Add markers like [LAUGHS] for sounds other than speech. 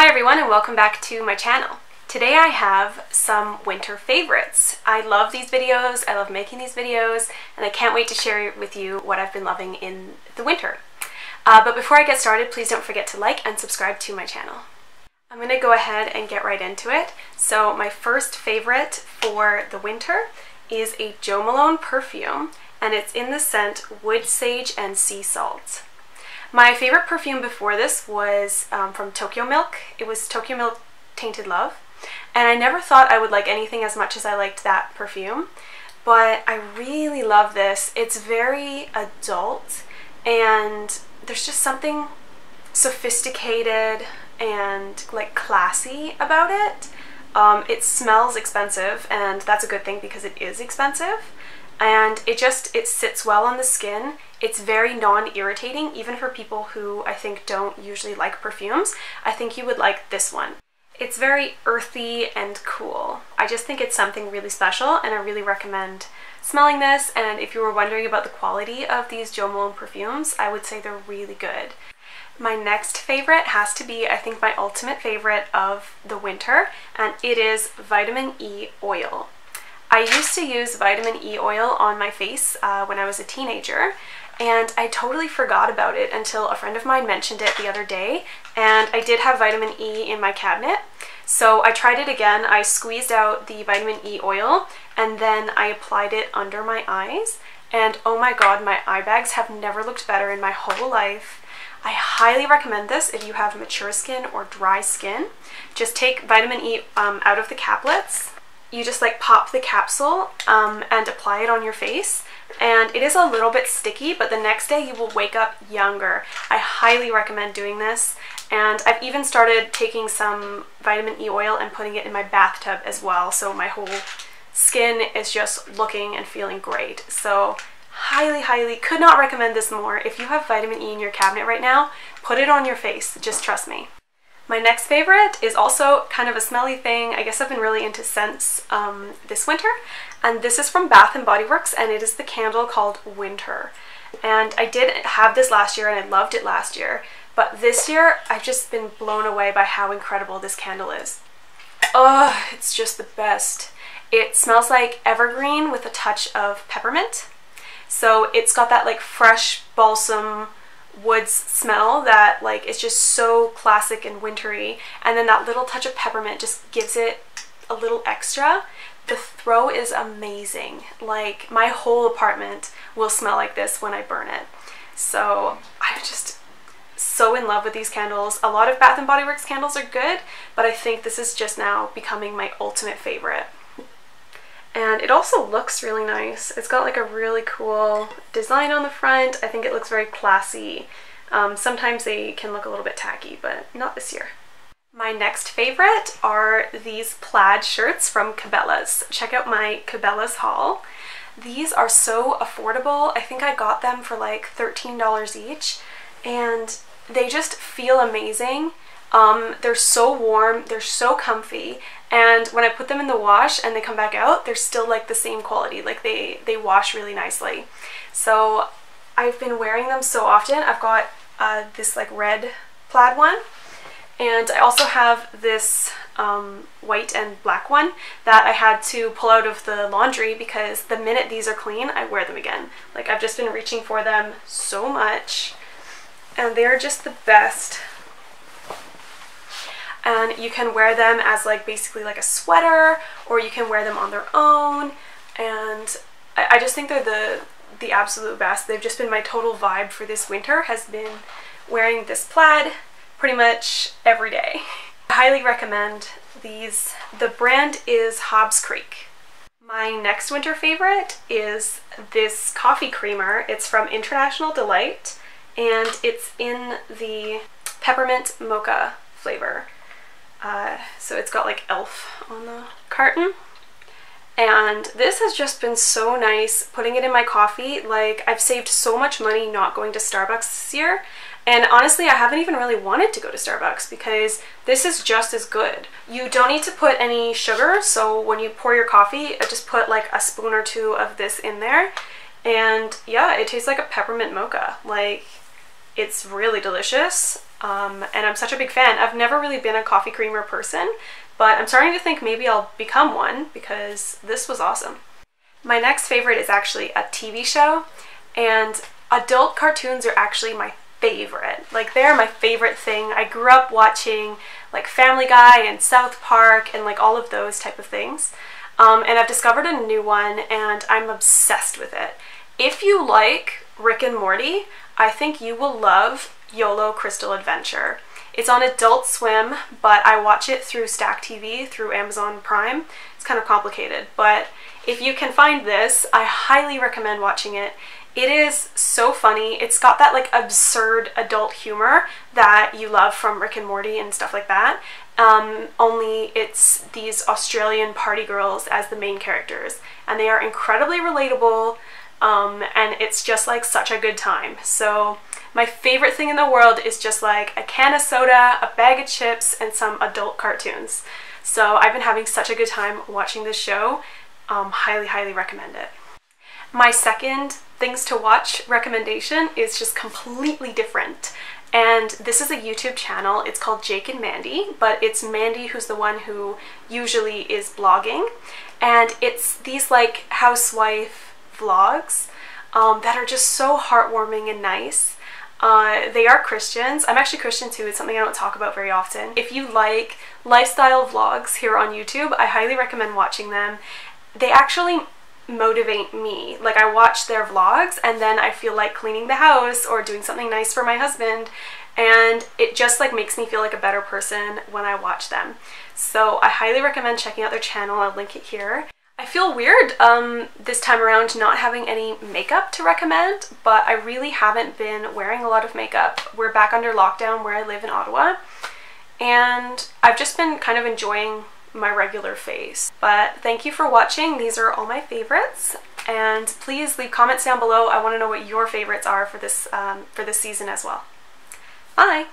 Hi everyone and welcome back to my channel. Today I have some winter favorites. I love these videos, I love making these videos, and I can't wait to share with you what I've been loving in the winter. Uh, but before I get started, please don't forget to like and subscribe to my channel. I'm going to go ahead and get right into it. So my first favorite for the winter is a Jo Malone perfume, and it's in the scent Wood Sage and Sea Salt. My favorite perfume before this was um, from Tokyo Milk. It was Tokyo Milk Tainted Love. And I never thought I would like anything as much as I liked that perfume. But I really love this. It's very adult and there's just something sophisticated and like classy about it. Um, it smells expensive and that's a good thing because it is expensive and it just it sits well on the skin it's very non-irritating even for people who I think don't usually like perfumes. I think you would like this one. It's very earthy and cool. I just think it's something really special and I really recommend smelling this. And if you were wondering about the quality of these Jo Malone perfumes I would say they're really good. My next favorite has to be I think my ultimate favorite of the winter and it is vitamin E oil I used to use vitamin E oil on my face uh, when I was a teenager and I totally forgot about it until a friend of mine mentioned it the other day and I did have vitamin E in my cabinet. So I tried it again. I squeezed out the vitamin E oil and then I applied it under my eyes and oh my god my eye bags have never looked better in my whole life. I highly recommend this if you have mature skin or dry skin. Just take vitamin E um, out of the caplets you just like pop the capsule um, and apply it on your face and it is a little bit sticky but the next day you will wake up younger. I highly recommend doing this and I've even started taking some vitamin E oil and putting it in my bathtub as well so my whole skin is just looking and feeling great. So highly, highly could not recommend this more. If you have vitamin E in your cabinet right now, put it on your face. Just trust me. My next favorite is also kind of a smelly thing. I guess I've been really into scents um, this winter. And this is from Bath & Body Works and it is the candle called Winter. And I did have this last year and I loved it last year. But this year, I've just been blown away by how incredible this candle is. Oh, it's just the best. It smells like evergreen with a touch of peppermint. So it's got that like fresh balsam woods smell that like is just so classic and wintry and then that little touch of peppermint just gives it a little extra. The throw is amazing. Like my whole apartment will smell like this when I burn it. So I'm just so in love with these candles. A lot of Bath & Body Works candles are good, but I think this is just now becoming my ultimate favorite. And it also looks really nice. It's got like a really cool design on the front. I think it looks very classy. Um, sometimes they can look a little bit tacky, but not this year. My next favorite are these plaid shirts from Cabela's. Check out my Cabela's haul. These are so affordable. I think I got them for like $13 each and they just feel amazing. Um, they're so warm, they're so comfy, and when I put them in the wash and they come back out, they're still like the same quality. Like they, they wash really nicely. So I've been wearing them so often. I've got uh, this like red plaid one, and I also have this um, white and black one that I had to pull out of the laundry because the minute these are clean, I wear them again. Like I've just been reaching for them so much, and they're just the best and you can wear them as like basically like a sweater or you can wear them on their own and I, I just think they're the the absolute best. They've just been my total vibe for this winter has been wearing this plaid pretty much every day. I [LAUGHS] highly recommend these. The brand is Hobbs Creek. My next winter favorite is this coffee creamer. It's from International Delight and it's in the peppermint mocha flavor. Uh, so it's got like elf on the carton. And this has just been so nice putting it in my coffee. Like I've saved so much money not going to Starbucks this year. And honestly, I haven't even really wanted to go to Starbucks because this is just as good. You don't need to put any sugar. So when you pour your coffee, just put like a spoon or two of this in there. And yeah, it tastes like a peppermint mocha. Like it's really delicious um, and I'm such a big fan. I've never really been a coffee creamer person, but I'm starting to think maybe I'll become one because this was awesome. My next favorite is actually a TV show, and adult cartoons are actually my favorite. Like they're my favorite thing. I grew up watching like Family Guy and South Park and like all of those type of things. Um, and I've discovered a new one and I'm obsessed with it. If you like Rick and Morty, I think you will love YOLO Crystal Adventure. It's on Adult Swim, but I watch it through Stack TV, through Amazon Prime. It's kind of complicated, but if you can find this, I highly recommend watching it. It is so funny. It's got that like absurd adult humor that you love from Rick and Morty and stuff like that. Um, only it's these Australian party girls as the main characters, and they are incredibly relatable. Um, and it's just like such a good time. So my favorite thing in the world is just like a can of soda, a bag of chips, and some adult cartoons. So I've been having such a good time watching this show. Um, highly, highly recommend it. My second things to watch recommendation is just completely different. And this is a YouTube channel. It's called Jake and Mandy, but it's Mandy who's the one who usually is blogging. And it's these like housewife vlogs um, that are just so heartwarming and nice. Uh, they are Christians. I'm actually Christian too. It's something I don't talk about very often. If you like lifestyle vlogs here on YouTube, I highly recommend watching them. They actually motivate me. Like I watch their vlogs and then I feel like cleaning the house or doing something nice for my husband and it just like makes me feel like a better person when I watch them. So I highly recommend checking out their channel. I'll link it here. I feel weird um, this time around not having any makeup to recommend, but I really haven't been wearing a lot of makeup. We're back under lockdown where I live in Ottawa, and I've just been kind of enjoying my regular face. But thank you for watching. These are all my favorites, and please leave comments down below. I want to know what your favorites are for this um, for this season as well. Bye!